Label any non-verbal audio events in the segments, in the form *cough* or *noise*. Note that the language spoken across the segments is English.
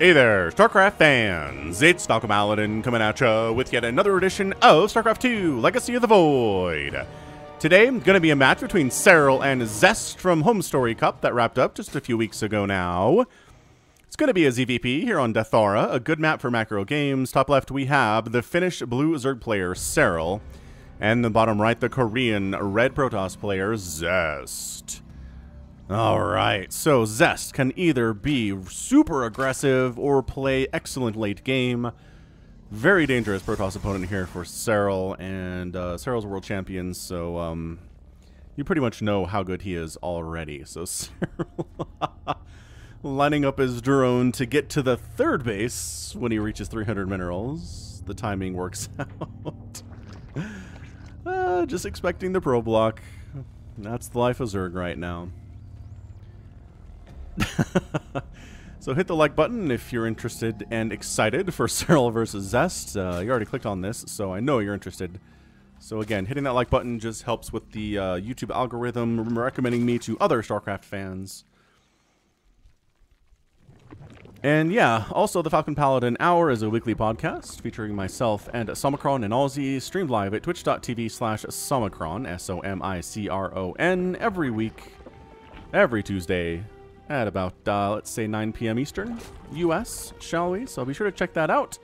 Hey there, StarCraft fans! It's Falcon Paladin coming at you with yet another edition of StarCraft 2 Legacy of the Void. Today, I'm going to be a match between Serral and Zest from Home Story Cup that wrapped up just a few weeks ago now. It's going to be a ZVP here on Deathaura, a good map for macro games. Top left, we have the Finnish blue Zerg player, Serral, and the bottom right, the Korean red Protoss player, Zest. Alright, so Zest can either be super aggressive or play excellent late game. Very dangerous Protoss opponent here for Serral, and uh, world champion, so um, you pretty much know how good he is already. So *laughs* Serral lining up his drone to get to the third base when he reaches 300 minerals. The timing works *laughs* out. uh, just expecting the pro block. That's the life of Zerg right now. *laughs* so hit the like button if you're interested and excited for *laughs* Serral versus Zest. Uh, you already clicked on this, so I know you're interested. So again, hitting that like button just helps with the uh, YouTube algorithm recommending me to other StarCraft fans. And yeah, also the Falcon Paladin Hour is a weekly podcast featuring myself and Somicron and Aussie, streamed live at twitch.tv slash Somicron, S-O-M-I-C-R-O-N, every week, every Tuesday, at about, uh, let's say, 9 p.m. Eastern, U.S., shall we? So be sure to check that out.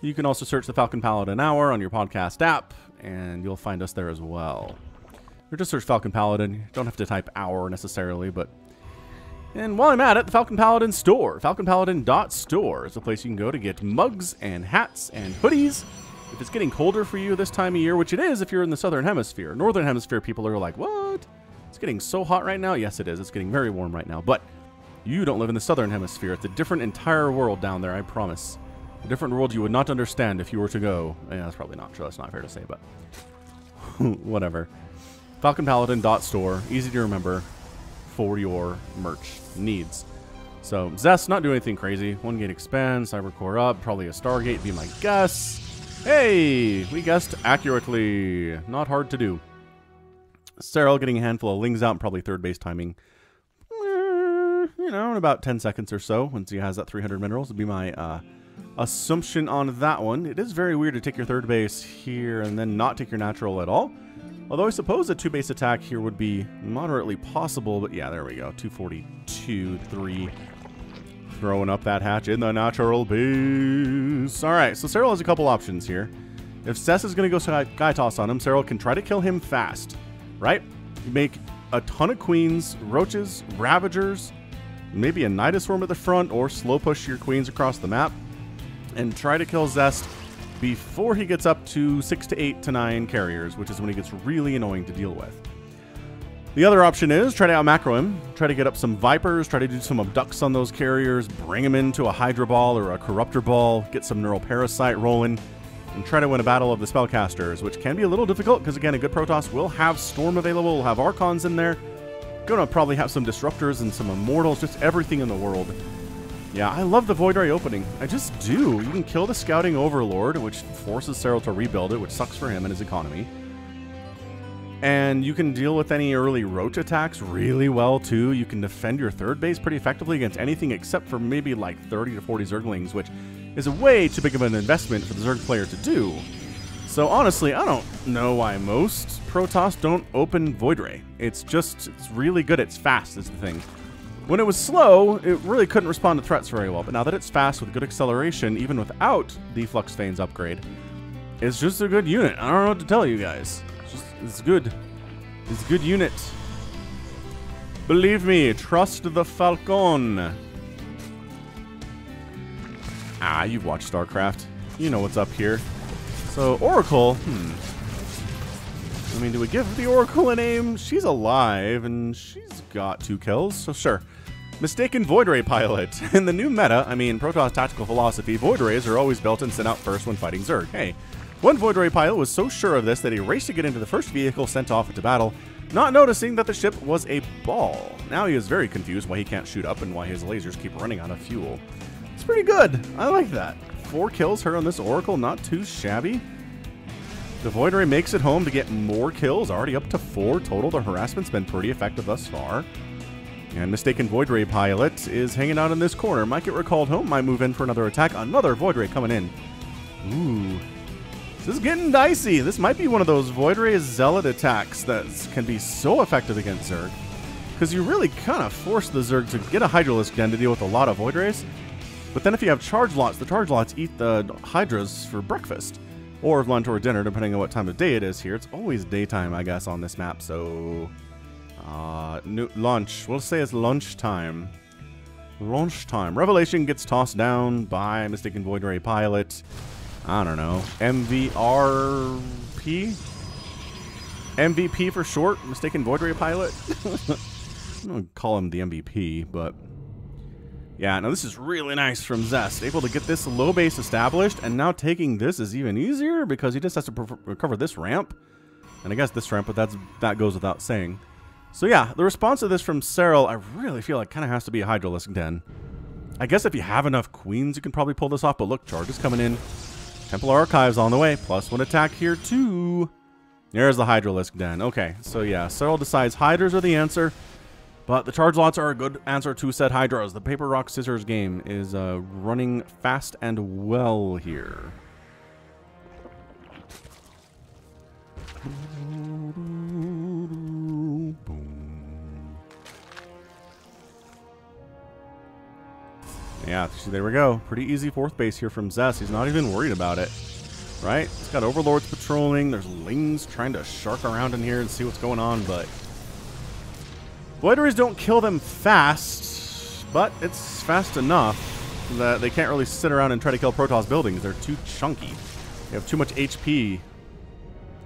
You can also search the Falcon Paladin Hour on your podcast app, and you'll find us there as well. Or just search Falcon Paladin. You don't have to type hour necessarily, but... And while I'm at it, the Falcon Paladin store, falconpaladin.store, is a place you can go to get mugs and hats and hoodies. If it's getting colder for you this time of year, which it is if you're in the Southern Hemisphere. Northern Hemisphere people are like, what? It's getting so hot right now. Yes, it is. It's getting very warm right now. But you don't live in the southern hemisphere. It's a different entire world down there, I promise. A different world you would not understand if you were to go. Yeah, that's probably not true. That's not fair to say, but *laughs* whatever. FalconPaladin.store. Easy to remember for your merch needs. So, Zest, not doing anything crazy. One gate expand, Cyber Core up, probably a Stargate, be my guess. Hey, we guessed accurately. Not hard to do. Serral getting a handful of lings out, probably third base timing you know, in about 10 seconds or so, once he has that 300 minerals, would be my uh, assumption on that one. It is very weird to take your third base here and then not take your natural at all. Although I suppose a two-base attack here would be moderately possible, but yeah, there we go. 242, 3. Throwing up that hatch in the natural base. Alright, so Serral has a couple options here. If Zest is going to go Sky Toss on him, Serral can try to kill him fast, right? You make a ton of queens, roaches, ravagers, maybe a Nydus Worm at the front, or slow push your queens across the map, and try to kill Zest before he gets up to 6 to 8 to 9 carriers, which is when he gets really annoying to deal with. The other option is try to out macro him, try to get up some Vipers, try to do some abducts on those carriers, bring him into a Hydra Ball or a Corruptor Ball, get some Neural Parasite rolling, and try to win a battle of the Spellcasters, which can be a little difficult because, again, a good Protoss will have Storm available, will have Archons in there, Gonna probably have some Disruptors and some Immortals, just everything in the world. Yeah, I love the Void Ray opening. I just do. You can kill the Scouting Overlord, which forces Serral to rebuild it, which sucks for him and his economy. And you can deal with any early Roach attacks really well, too. You can defend your third base pretty effectively against anything except for maybe like 30 to 40 Zerglings, which is a way too big of an investment for the Zerg player to do. So honestly, I don't know why most Protoss don't open Void Ray. It's just, it's really good, it's fast is the thing. When it was slow, it really couldn't respond to threats very well, but now that it's fast with good acceleration, even without the Flux Vanes upgrade, it's just a good unit. I don't know what to tell you guys. It's, just, it's good. It's a good unit. Believe me, trust the Falcon. Ah, you've watched StarCraft. You know what's up here. So, Oracle, hmm. I mean, do we give the Oracle a name? She's alive, and she's got two kills, so sure. Mistaken Void Ray pilot. *laughs* In the new meta, I mean, Protoss tactical philosophy, Void Rays are always built and sent out first when fighting Zerg. Hey, one Void Ray pilot was so sure of this that he raced to get into the first vehicle sent off into battle, not noticing that the ship was a ball. Now he is very confused why he can't shoot up and why his lasers keep running out of fuel. It's pretty good. I like that four kills her on this Oracle, not too shabby. The Void Ray makes it home to get more kills, already up to four total. The harassment's been pretty effective thus far. And Mistaken Void Ray Pilot is hanging out in this corner. Might get recalled home, might move in for another attack. Another Void Ray coming in. Ooh. This is getting dicey. This might be one of those Void Ray Zealot attacks that can be so effective against Zerg. Because you really kind of force the Zerg to get a Hydralisk Den to deal with a lot of Void Rays. But then if you have charge lots, the charge lots eat the Hydras for breakfast. Or lunch or dinner, depending on what time of day it is here. It's always daytime, I guess, on this map, so... Uh, lunch. We'll say it's lunchtime. Lunchtime. Revelation gets tossed down by Mistaken Void Ray Pilot. I don't know. MVRP? MVP for short? Mistaken Void Ray Pilot? *laughs* I don't call him the MVP, but... Yeah, now this is really nice from Zest. Able to get this low base established, and now taking this is even easier because he just has to recover this ramp. And I guess this ramp, but that's that goes without saying. So yeah, the response to this from Serral, I really feel like kind of has to be a Hydralisk Den. I guess if you have enough queens, you can probably pull this off, but look, charge is coming in. Templar Archives on the way, plus one attack here too. There's the Hydralisk Den. Okay, so yeah, Serral decides Hydras are the answer. But the charge lots are a good answer to said Hydras. The paper, rock, scissors game is uh, running fast and well here. Yeah, see, there we go. Pretty easy fourth base here from Zest. He's not even worried about it. Right? He's got Overlords patrolling. There's Lings trying to shark around in here and see what's going on, but Rays don't kill them fast, but it's fast enough that they can't really sit around and try to kill Protoss buildings. They're too chunky. They have too much HP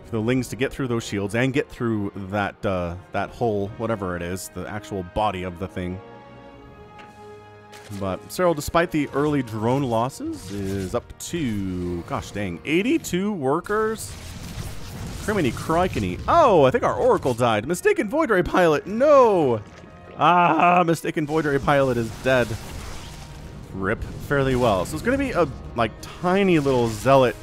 for the Lings to get through those shields and get through that uh, that hole, whatever it is, the actual body of the thing. But Serral, despite the early drone losses, is up to, gosh dang, 82 workers Criminy crikey. Oh, I think our Oracle died. Mistaken Void Ray Pilot. No. Ah, Mistaken Void Ray Pilot is dead. Rip. Fairly well. So it's going to be a, like, tiny little Zealot,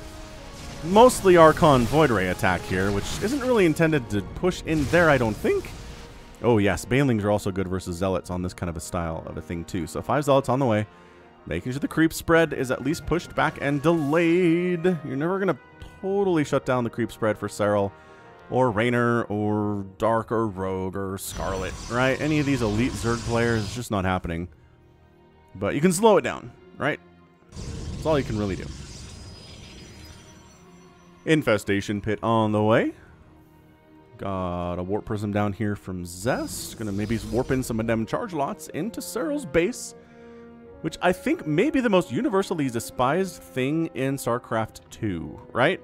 mostly Archon Void Ray attack here, which isn't really intended to push in there, I don't think. Oh, yes. Banelings are also good versus Zealots on this kind of a style of a thing, too. So five Zealots on the way. Making sure the creep spread is at least pushed back and delayed. You're never going to totally shut down the creep spread for Serral or Reynor or Dark or Rogue or Scarlett, right? Any of these elite Zerg players, it's just not happening. But you can slow it down, right? That's all you can really do. Infestation Pit on the way. Got a Warp Prism down here from Zest. Gonna maybe warp in some of them charge lots into Serral's base which I think may be the most universally despised thing in StarCraft 2, right?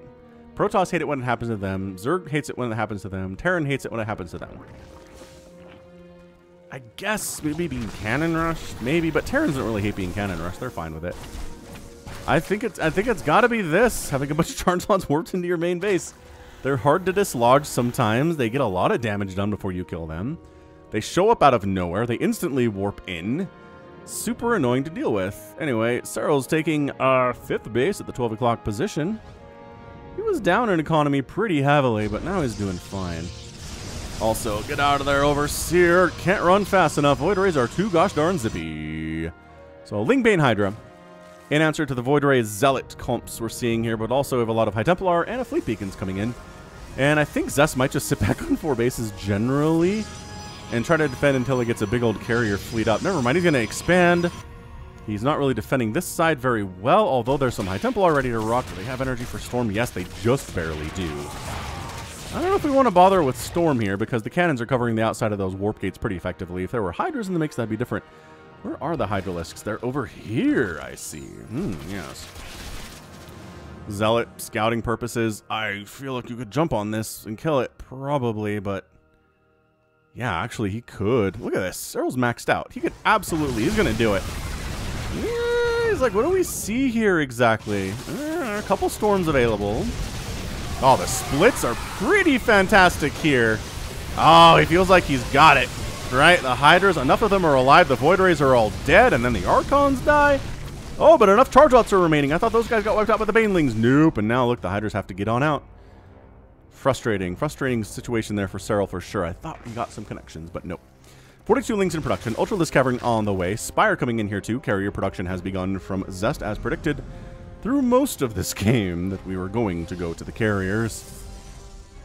Protoss hate it when it happens to them, Zerg hates it when it happens to them, Terran hates it when it happens to them. I guess maybe being cannon rushed, maybe, but Terrans don't really hate being cannon rushed. They're fine with it. I think it's I think it's got to be this, having a bunch of *laughs* charge lots warped into your main base. They're hard to dislodge sometimes. They get a lot of damage done before you kill them. They show up out of nowhere. They instantly warp in super annoying to deal with. Anyway, Serral's taking our fifth base at the 12 o'clock position. He was down in economy pretty heavily, but now he's doing fine. Also, get out of there, Overseer. Can't run fast enough. Void Rays are too gosh darn zippy. So, Lingbane Hydra. In answer to the Void Ray Zealot comps we're seeing here, but also we have a lot of High Templar and a Fleet Beacons coming in. And I think Zest might just sit *laughs* back on four bases generally and try to defend until he gets a big old carrier fleet up. Never mind, he's going to expand. He's not really defending this side very well, although there's some High Templar already to rock. Do they have energy for Storm? Yes, they just barely do. I don't know if we want to bother with Storm here, because the cannons are covering the outside of those warp gates pretty effectively. If there were Hydras in the mix, that'd be different. Where are the Hydralisks? They're over here, I see. Hmm, yes. Zealot, scouting purposes. I feel like you could jump on this and kill it, probably, but yeah, actually, he could. Look at this. Serral's maxed out. He could absolutely. He's going to do it. Yeah, he's like, what do we see here exactly? Uh, a couple storms available. Oh, the splits are pretty fantastic here. Oh, he feels like he's got it. Right? The Hydras, enough of them are alive. The Void Rays are all dead, and then the Archons die. Oh, but enough charge lots are remaining. I thought those guys got wiped out by the Banelings. Nope. And now, look, the Hydras have to get on out. Frustrating. Frustrating situation there for Serral for sure. I thought we got some connections, but nope. 42 links in production, Ultra Ultralisk Cavern on the way, Spire coming in here too. Carrier production has begun from Zest as predicted through most of this *laughs* game that we were going to go to the carriers.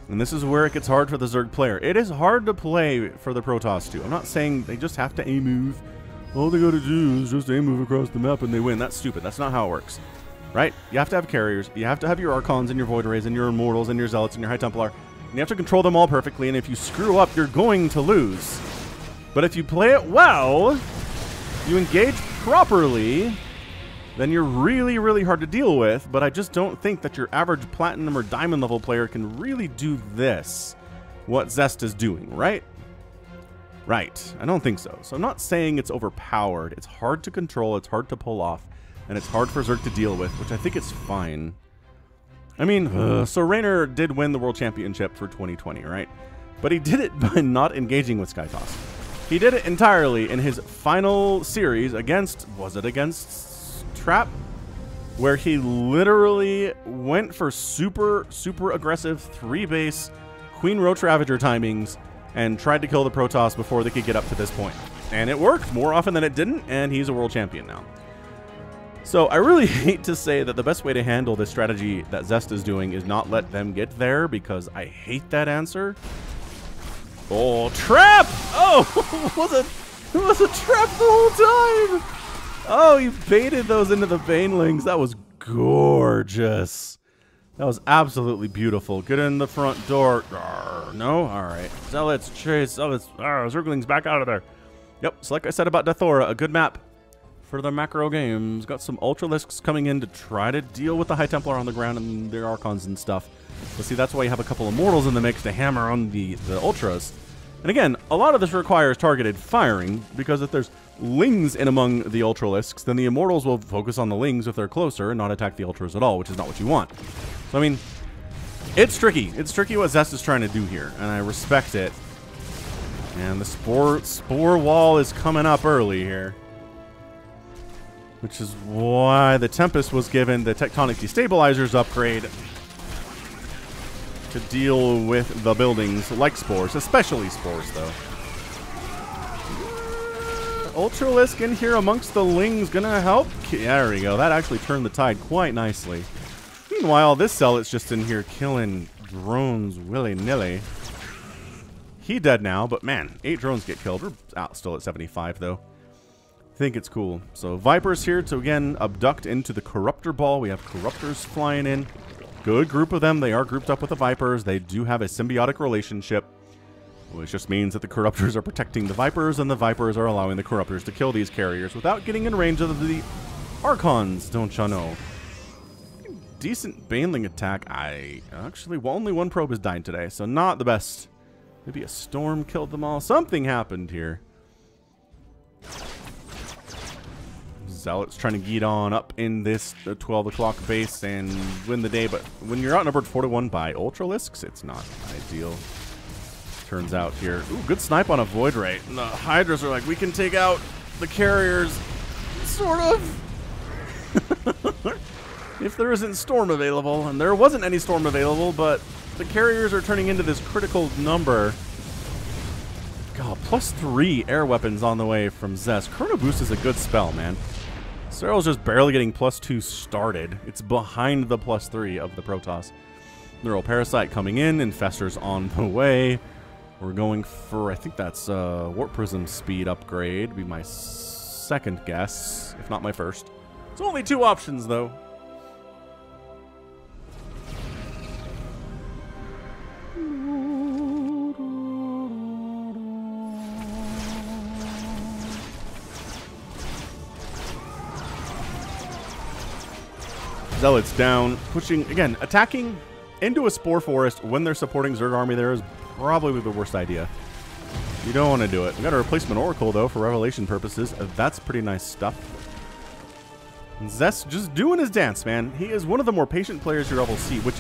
And this is where it gets hard for the Zerg player. It is hard to play for the Protoss too. I'm not saying they just have to A-move. All they gotta do is just A-move across the map and they win. That's stupid. That's not how it works. Right? You have to have carriers. You have to have your Archons and your Void Rays and your Immortals and your Zealots and your High Templar. And you have to control them all perfectly. And if you screw up, you're going to lose. But if you play it well, you engage properly, then you're really, really hard to deal with. But I just don't think that your average platinum or diamond level player can really do this, what Zest is doing, right? Right. I don't think so. So I'm not saying it's overpowered. It's hard to control, it's hard to pull off, and it's hard for Zerg to deal with, which I think is fine. I mean, uh, so Reynor did win the World Championship for 2020, right? But he did it *laughs* by not engaging with Skytoss. He did it entirely in his final series against, was it against Trap? Where he literally went for super, super aggressive three base Queen Roach Ravager timings and tried to kill the Protoss before they could get up to this point. And it worked more often than it didn't, and he's a world champion now. So I really *laughs* hate to say that the best way to handle this strategy that Zest is doing is not let them get there, because I hate that answer. Oh, trap! Oh, *laughs* was it, it *laughs* was a trap the whole time! Oh, he baited those into the Banelings. That was gorgeous. That was absolutely beautiful. Get in the front door. Arr, no? Alright. Zealots, chase, zealots. Arr, Zerglings back out of there. Yep, so like I said about Deathaura, a good map for the macro games. Got some Ultralisks coming in to try to deal with the High Templar on the ground and their Archons and stuff. But see, that's why you have a couple of Mortals in the mix to hammer on the, the Ultras. And again, a lot of this requires targeted firing, because if there's Lings in among the Ultralisks, then the Immortals will focus on the Lings if they're closer and not attack the Ultras at all, which is not what you want. So, I mean, it's tricky. It's tricky what Zest is trying to do here, and I respect it. And the Spore, spore Wall is coming up early here. Which is why the Tempest was given the Tectonic Destabilizers upgrade to deal with the buildings like spores, especially spores, though. Ultralisk in here amongst the Lings gonna help. There we go. That actually turned the tide quite nicely. Meanwhile, this zealot's just in here killing drones willy-nilly. He dead now, but man, eight drones get killed. We're out still at 75, though. Think it's cool. So Vipers here to, again, abduct into the Corruptor Ball. We have Corruptors flying in. Good group of them. They are grouped up with the Vipers. They do have a symbiotic relationship, which just means that the Corruptors are protecting the Vipers, and the Vipers are allowing the Corruptors to kill these carriers without getting in range of the Archons, don't ya know? Decent Baneling attack. I actually, well, only one probe has died today, so not the best. Maybe a storm killed them all. Something happened here. Zealots trying to get on up in this 12 o'clock base and win the day, but when you're outnumbered 4 to 1 by Ultralisks, it's not ideal. Turns out here. Ooh, good snipe on a Void Ray. And the Hydras are like, we can take out the carriers, sort of. *laughs* if there isn't Storm available, and there wasn't any Storm available, but the carriers are turning into this critical number. God, plus three air weapons on the way from Zest. Chrono Boost is a good spell, man. Serral's just barely getting plus two started. It's behind the plus three of the Protoss. Neural Parasite coming in, Infestor's on the way. We're going for, I think that's uh, Warp Prism speed upgrade, be my second guess, if not my first. It's only two options, though. Zealots down, pushing, again, attacking into a Spore Forest when they're supporting Zerg Army there is probably the worst idea. You don't want to do it. We got a replacement Oracle, though, for Revelation purposes. Uh, that's pretty nice stuff. Zest just doing his dance, man. He is one of the more patient players you'll ever see, which,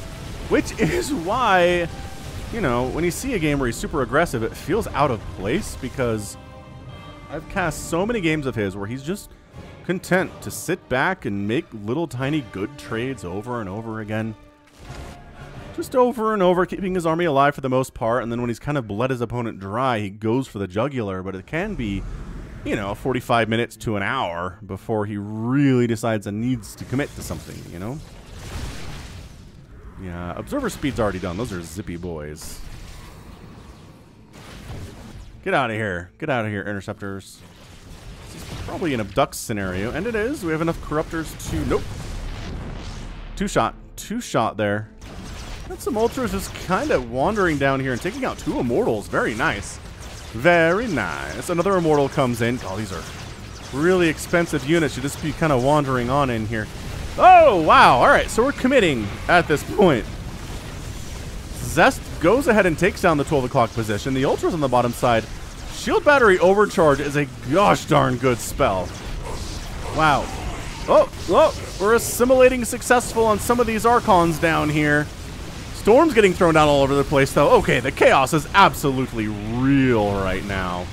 which *laughs* is why, you know, when you see a game where he's super aggressive, it feels out of place because I've cast so many games of his where he's just content to sit back and make little tiny good trades over and over again. Just over and over, keeping his army alive for the most part, and then when he's kind of bled his opponent dry, he goes for the jugular, but it can be, you know, 45 minutes to an hour before he really decides and needs to commit to something, you know? Yeah, observer speed's already done. Those are zippy boys. Get out of here. Get out of here, interceptors. Probably an abduct scenario, and it is. We have enough corruptors to... Nope. Two shot. Two shot there. Got some ultras just kind of wandering down here and taking out two immortals. Very nice. Very nice. Another immortal comes in. Oh, these are really expensive units. You just be kind of wandering on in here. Oh, wow. All right, so we're committing at this point. Zest goes ahead and takes down the 12 o'clock position. The Ultra's on the bottom side. Shield Battery Overcharge is a gosh darn good spell. Wow. Oh, oh, we're assimilating successful on some of these Archons down here. Storm's getting thrown down all over the place, though. Okay, the chaos is absolutely real right now.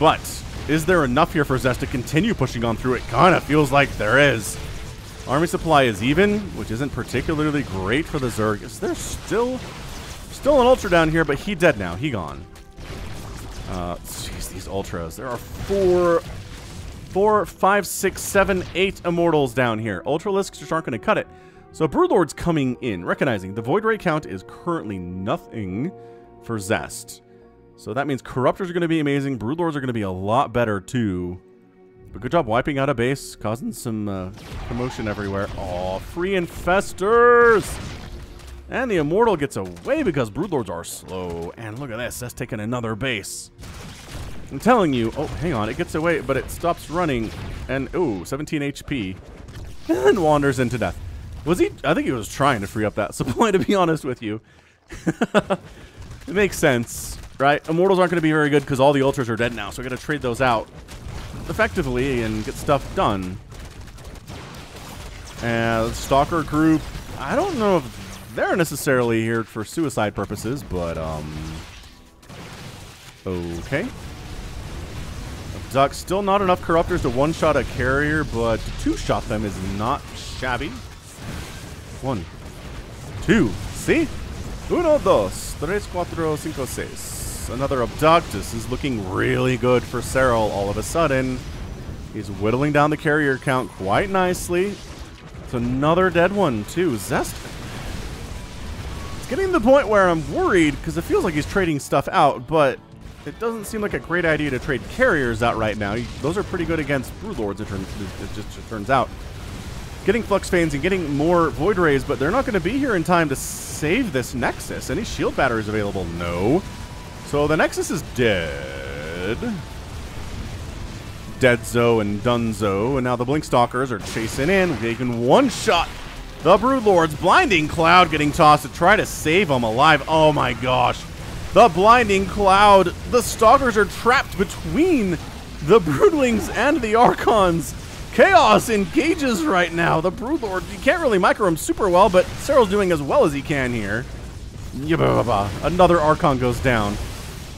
But is there enough here for Zest to continue pushing on through? It kind of feels like there is. Army supply is even, which isn't particularly great for the Zerg. Is there still still an Ultra down here, but he dead now. He gone. Uh, jeez, these Ultras. There are four, four, five, six, seven, eight Immortals down here. Ultralisks just aren't going to cut it. So Broodlord's coming in, recognizing the Void Ray count is currently nothing for Zest. So that means Corruptors are going to be amazing. Broodlords are going to be a lot better, too. But good job wiping out a base, causing some uh, commotion everywhere. Oh, free infestors! And the Immortal gets away because Broodlords are slow. And look at this, that's taking another base. I'm telling you, oh, hang on, it gets away, but it stops running. And, ooh, 17 HP. *laughs* And wanders into death. Was he? I think he was trying to free up that *laughs* supply, to be honest with you. *laughs* it makes sense, right? Immortals aren't going to be very good because all the Ultras are dead now, so I got to trade those out effectively and get stuff done. And Stalker group, I don't know if they're necessarily here for suicide purposes, but, um... Okay. Duck, still not enough Corruptors to one-shot a carrier, but to two-shot them is not shabby. One. Two. See? Uno, dos, tres, cuatro, cinco, seis. Another Abductus is looking really good for Serral all of a sudden. He's whittling down the carrier count quite nicely. It's another dead one, too. Zest. Getting to the point where I'm worried because it feels like he's trading stuff out, but it doesn't seem like a great idea to trade carriers out right now. Those are pretty good against Broodlords, it, turns, it just it turns out. Getting Flux Vanes and getting more Void Rays, but they're not going to be here in time to save this Nexus. Any shield batteries available? No. So the Nexus is dead. Deadzo and Dunzo, and now the Blinkstalkers are chasing in. They can one-shot the Broodlords. Blinding Cloud getting tossed to try to save them alive. Oh my gosh. The Blinding Cloud. The Stalkers are trapped between the Broodlings and the Archons. Chaos engages right now. The Broodlord, you can't really micro him super well, but Serral's doing as well as he can here. Another Archon goes down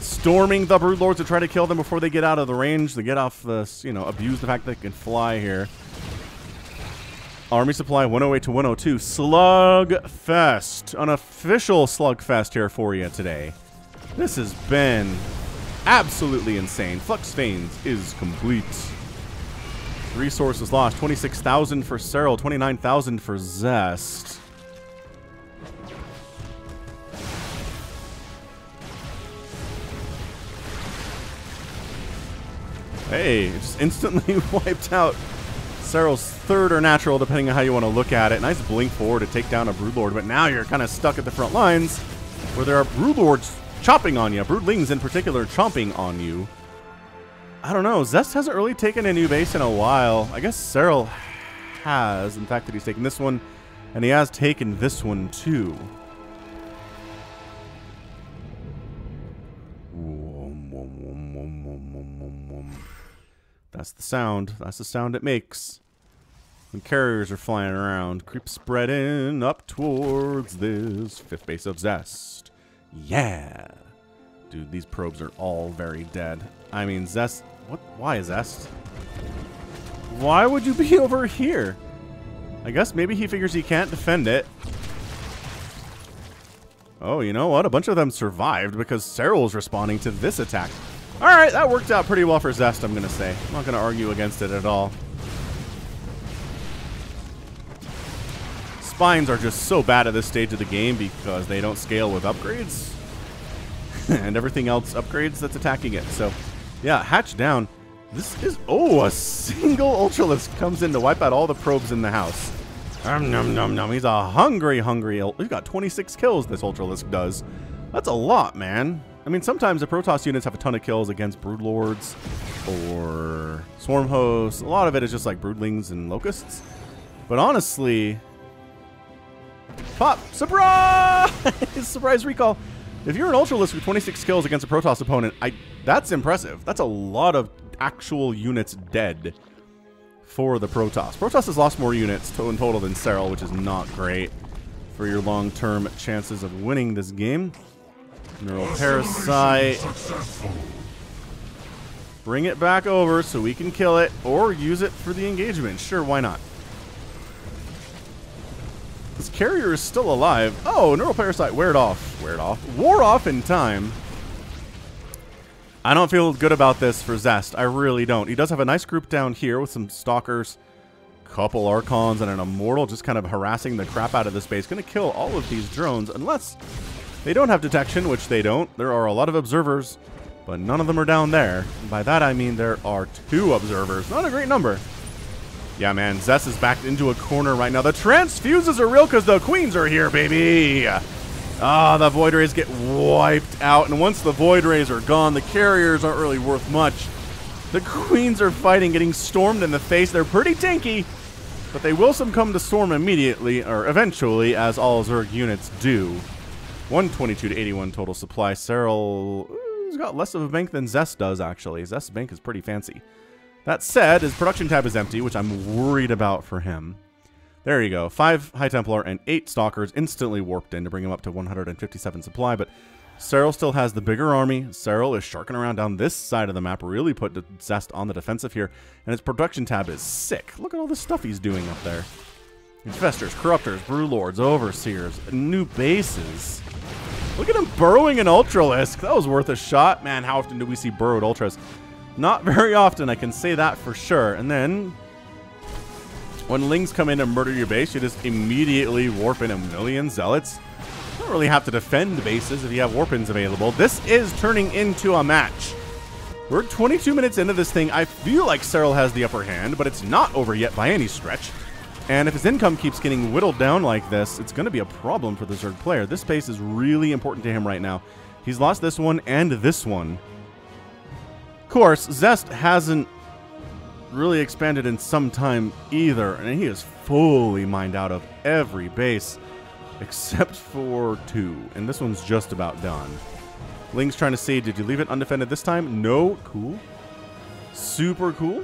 storming the Broodlords to try to kill them before they get out of the range. To get off this, you know, abuse the fact that they can fly here. Army supply 108 to 102. Slugfest. An official Slugfest here for you today. This has been absolutely insane. Flux Vanes is complete. Resources lost. 26,000 for Serral, 29,000 for Zest. Hey, just instantly *laughs* wiped out Serral's third or natural, depending on how you want to look at it. Nice blink forward to take down a Broodlord, but now you're kind of stuck at the front lines where there are Broodlords chopping on you, Broodlings in particular chomping on you. I don't know, Zest hasn't really taken a new base in a while. I guess Serral has, in fact that he's taken this one, and he has taken this one too. That's the sound. That's the sound it makes. When carriers are flying around. Creep spreading up towards this fifth base of Zest. Yeah. Dude, these probes are all very dead. I mean, Zest... What? Why is Zest? Why would you be *laughs* over here? I guess maybe he figures he can't defend it. Oh, you know what? A bunch of them survived because was responding to this attack. All right, that worked out pretty well for Zest, I'm going to say. I'm not going to argue against it at all. Spines are just so bad at this stage of the game because they don't scale with upgrades. *laughs* and everything else upgrades that's attacking it. So, yeah, hatch down. This is... Oh, a single Ultralisk comes in to wipe out all the probes in the house. Um, num, num, num. He's a hungry, hungry... He's got 26 kills, this Ultralisk does. That's a lot, man. I mean, sometimes the Protoss units have a ton of kills against Broodlords or Swarm Hosts. A lot of it is just like Broodlings and Locusts. But honestly... Pop! Surprise! *laughs* Surprise recall! If you're an Ultralisk with 26 kills against a Protoss opponent, I that's impressive. That's a lot of actual units dead for the Protoss. Protoss has lost more units in total than Serral, which is not great for your long-term chances of winning this game. Neural Parasite. Bring it back over so we can kill it, or use it for the engagement. Sure, why not? This carrier is still alive. Oh, Neural Parasite, wear it off. Wear it off. Wore off in time. I don't feel good about this for Zest. I really don't. He does have a nice group down here with some Stalkers, couple Archons, and an Immortal just kind of harassing the crap out of this base. To kill all of these drones unless they don't have detection, which they don't. There are a lot of observers, but none of them are down there. And by that I mean there are two observers. Not a great number. Yeah, man, Zest is backed into a corner right now. The transfuses are real because the queens are here, baby. Ah, the Void Rays get wiped out, and once the Void Rays are gone, the carriers aren't really worth much. The queens are fighting, getting stormed in the face. They're pretty tanky, but they will succumb to storm immediately, or eventually, as all Zerg units do. 122 to 81 total supply. Serral has got less of a bank than Zest does, actually. Zest's bank is pretty fancy. That said, his production tab is empty, which I'm worried about for him. There you go. Five High Templar and eight Stalkers instantly warped in to bring him up to 157 supply, but Serral still has the bigger army. Serral is sharking around down this side of the map, really put Zest on the defensive here, and his production tab is sick. Look at all the stuff he's doing up there. Infestors, Corruptors, Broodlords, Overseers, new bases. Look at him burrowing an Ultralisk. That was worth a shot. Man, how often do we see burrowed Ultras? Not very often, I can say that for sure. And then, when Lings come in and murder your base, you just immediately warp in a million Zealots. You don't really have to defend bases if you have Warpins available. This is turning into a match. We're 22 minutes into this thing. I feel like Serral has the upper hand, but it's not over yet by any stretch. And if his income keeps getting whittled down like this, it's going to be a problem for the Zerg player. This space is really important to him right now. He's lost this one and this one course, Zest hasn't really expanded in some time either, and he is fully mined out of every base except for two, and this one's just about done. Ling's trying to see, did you leave it undefended this time? No. Cool. Super cool.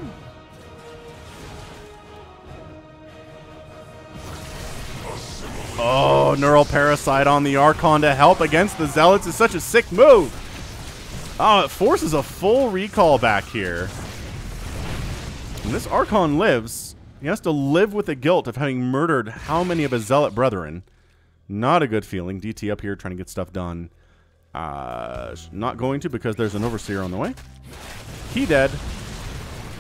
Oh, Neural Parasite on the Archon to help against the Zealots is such a sick move. Oh, it forces a full recall back here. When this Archon lives, he has to live with the guilt of having murdered how many of his Zealot brethren. Not a good feeling. DT up here trying to get stuff done. Uh, not going to because there's an Overseer on the way. He dead.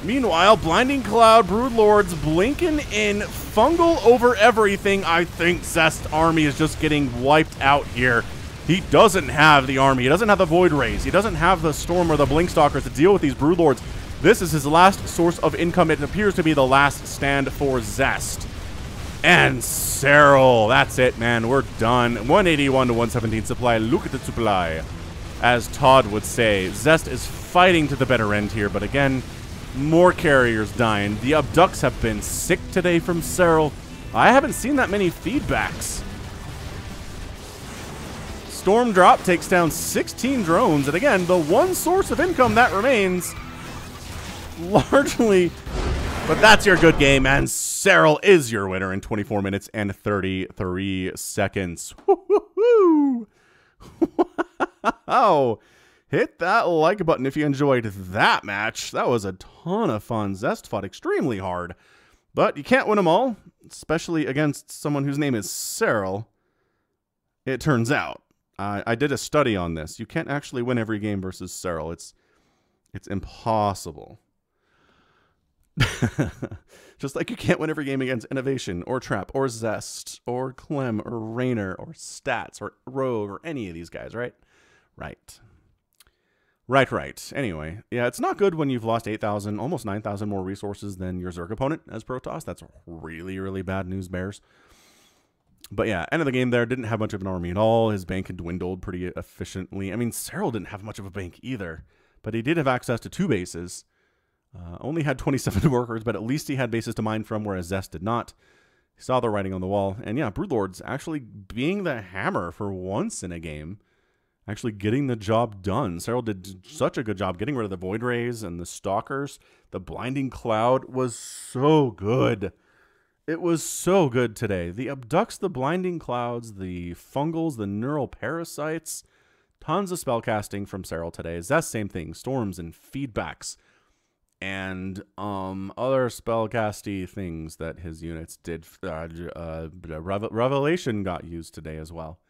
Meanwhile, Blinding Cloud, Broodlords blinking in fungal over everything. I think Zest army is just getting wiped out here. He doesn't have the army. He doesn't have the Void Rays. He doesn't have the Storm or the Blinkstalkers to deal with these Broodlords. This is his last source of income. It appears to be the last stand for Zest. And Serral. That's it, man. We're done. 181 to 117 supply. Look at the supply. As Todd would say, Zest is fighting to the better end here, but again, more carriers dying. The abducts have been sick today from Serral. I haven't seen that many feedbacks. Storm Drop takes down 16 drones, and again, the one source of income that remains largely. But that's your good game, and Serral is your winner in 24 minutes and 33 seconds. *laughs* Wow! Hit that like button if you enjoyed that match. That was a ton of fun. Zest fought extremely hard, but you can't win them all, especially against someone whose name is Serral. It turns out. I, did a study on this. You can't actually win every game versus Serral. It's it's impossible. *laughs* Just like you can't win every game against Innovation or Trap or Zest or Clem or Reynor or Stats or Rogue or any of these guys, right? Right. Right, right. Anyway, yeah, it's not good when you've lost 8,000, almost 9,000 more resources than your Zerg opponent as Protoss. That's really, really bad news, Bears. But yeah, end of the game there, didn't have much of an army at all. His bank had dwindled pretty efficiently. I mean, Serral didn't have much of a bank either, but he did have access to two bases. Uh, only had *laughs* 27 workers, but at least he had bases to mine from, whereas Zest did not. He saw the writing on the wall. And yeah, Broodlords actually being the hammer for once in a game actually getting the job done. Serral did such a good job getting rid of the Void Rays and the Stalkers. The Blinding Cloud was so good. It was so good today. The Abducts, the Blinding Clouds, the Fungals, the Neural Parasites. Tons of spellcasting from Serral today. Is that same thing? Storms and feedbacks. And um, other spellcasty things that his units did. Uh, uh, Revelation got used today as well.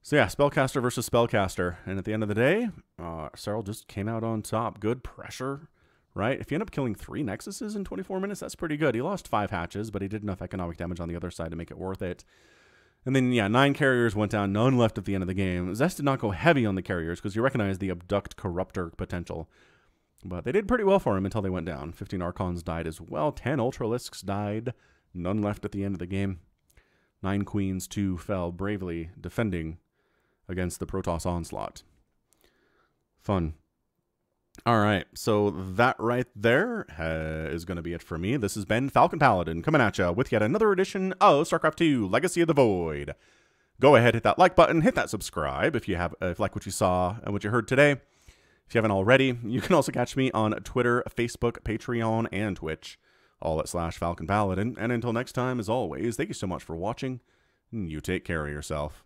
So yeah, spellcaster versus spellcaster, and at the end of the day, uh, Serral just came out on top. Good pressure, right? If you end up killing three nexuses in 24 minutes, that's pretty good. He lost five hatches, but he did enough economic damage on the other side to make it worth it. And then yeah, nine carriers went down, none left at the end of the game. Zest did not go heavy on the carriers because you recognize the abduct corruptor potential. But they did pretty well for him until they went down. 15 Archons died as well. 10 Ultralisks died. None left at the end of the game. Nine Queens, two fell bravely defending against the Protoss Onslaught. Fun. All right, so that right there uh, is going to be it for me. This has been Falcon Paladin coming at you with yet another edition of StarCraft 2 Legacy of the Void. Go ahead, hit that like button, hit that subscribe if you have if like what you saw and what you heard today. If you haven't already, you can also catch me on Twitter, Facebook, Patreon, and Twitch, all at slash Falcon Paladin. And until next time, as always, thank you so much for watching. You take care of yourself.